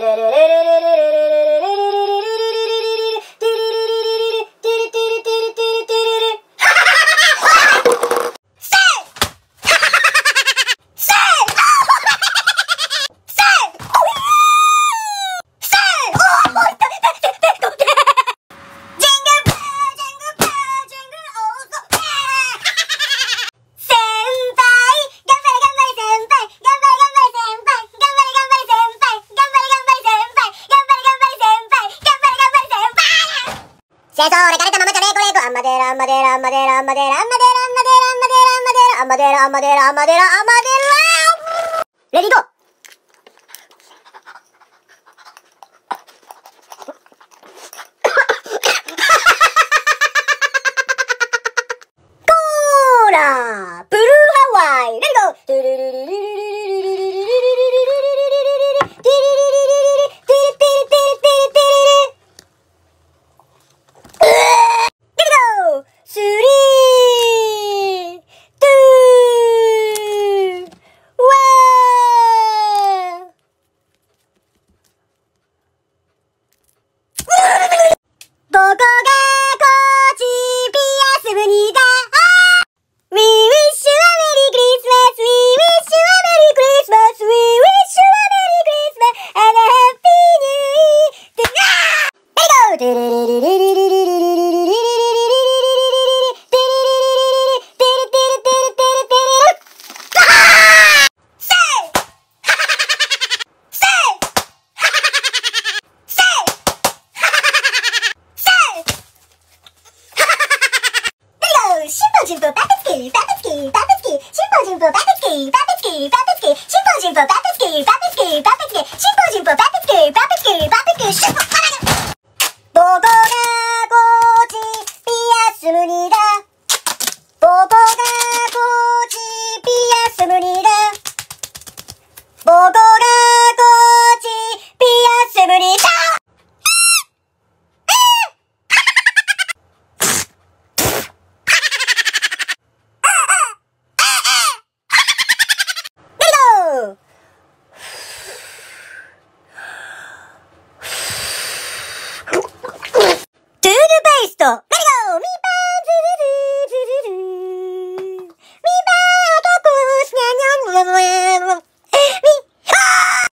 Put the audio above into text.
da da da da 戦争俺かレディーゴー Barbecue, barbecue, barbecue, barbecue, barbecue,